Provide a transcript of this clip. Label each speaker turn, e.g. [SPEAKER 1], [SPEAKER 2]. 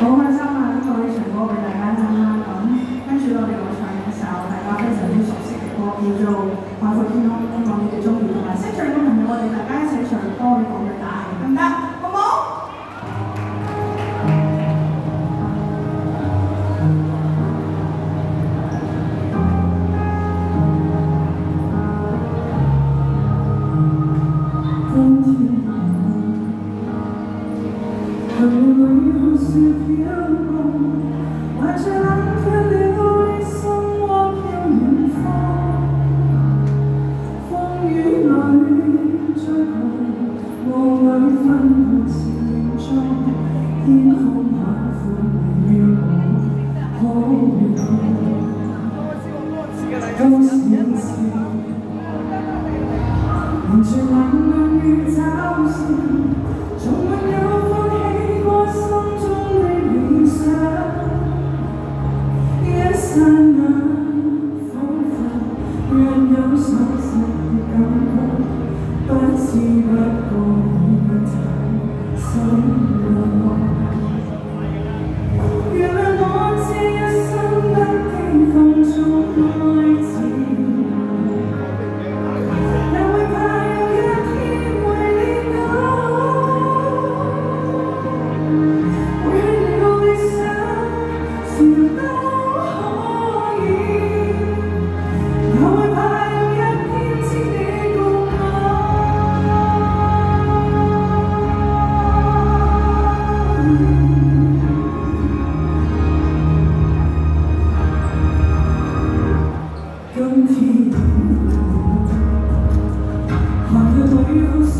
[SPEAKER 1] 好開心啊！呢個呢場歌俾大家聽啦，咁跟住落嚟我唱一首大家非常之熟悉嘅歌，叫做《海闊天空》，希望你哋中意，同埋識唱嘅朋友，我哋大家一齊唱歌，你講嘅大得唔得？
[SPEAKER 2] 仰望冷雨里追雾里分不清踪天空海阔我可多少着 you